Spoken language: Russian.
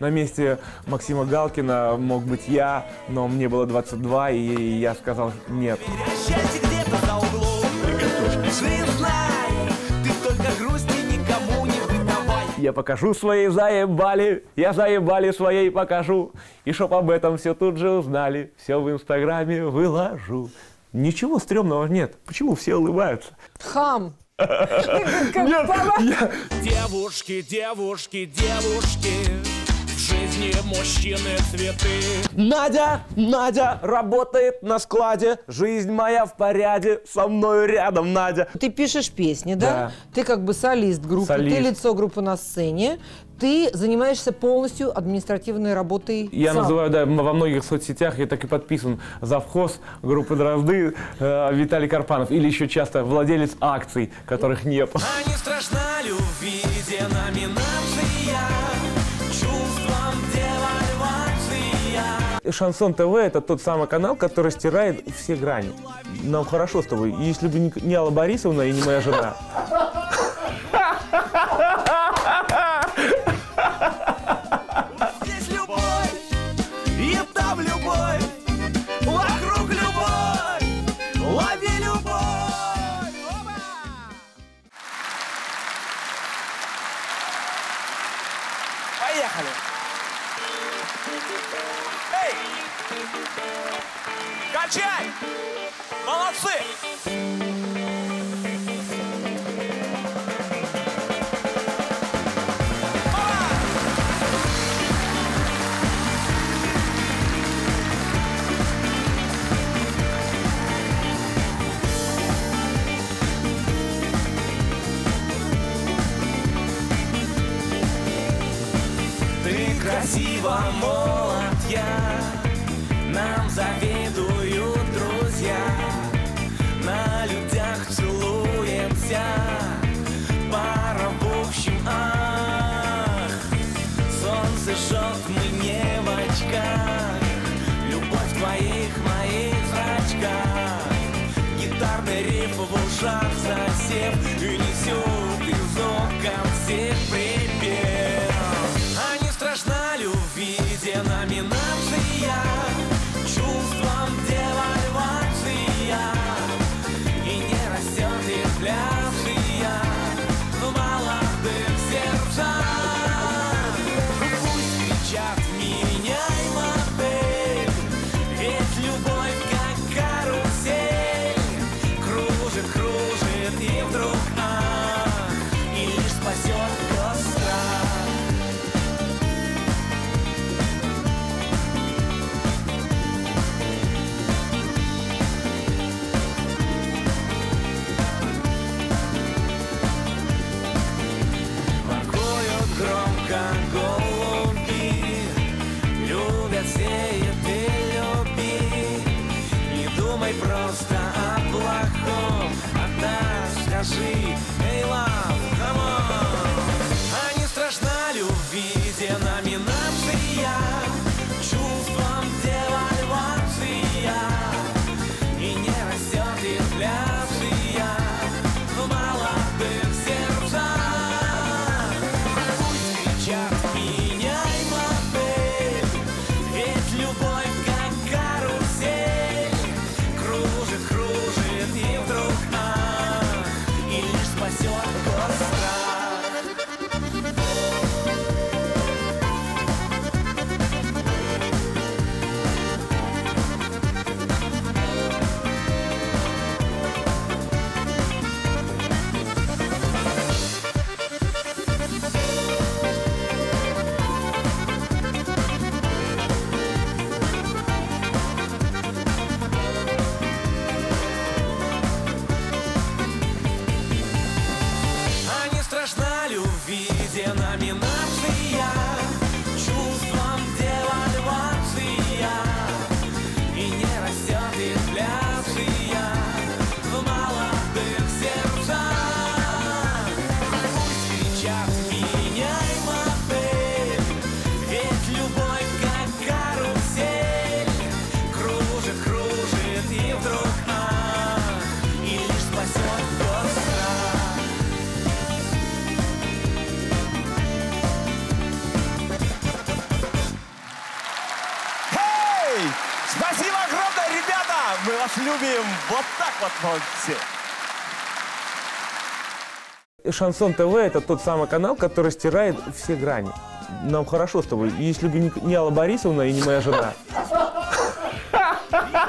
на месте Максима Галкина мог быть я, но мне было 22, и я сказал нет. Я покажу своей заебали, я заебали своей покажу. И чтоб об этом все тут же узнали, все в инстаграме выложу. Ничего стрёмного нет. Почему все улыбаются? Хам. Нет, я- Девушки, девушки, девушки Жизни мужчины цветы Надя, Надя работает на складе, жизнь моя в порядке, со мною рядом Надя. Ты пишешь песни, да? Да. Ты как бы солист группы, Солист. ты лицо группы на сцене, ты занимаешься полностью административной работой Я сам. называю, да, во многих соцсетях я так и подписан. Завхоз группы Дрозды э, Виталий Карпанов. Или еще часто владелец акций, которых нет. А не страшна любви деноминация Шансон ТВ это тот самый канал, который стирает все грани. Нам хорошо с тобой. Если бы не- Алла Борисовна и не моя жена. Качай! Молодцы! Ты красиво, молод риф в ушах засев И несет просто о плохом Отдашь, скажи вас любим. Вот так вот можете. Шансон ТВ это тот самый канал, который стирает все грани. Нам хорошо с тобой. Если бы не, не Алла Борисовна и не моя жена.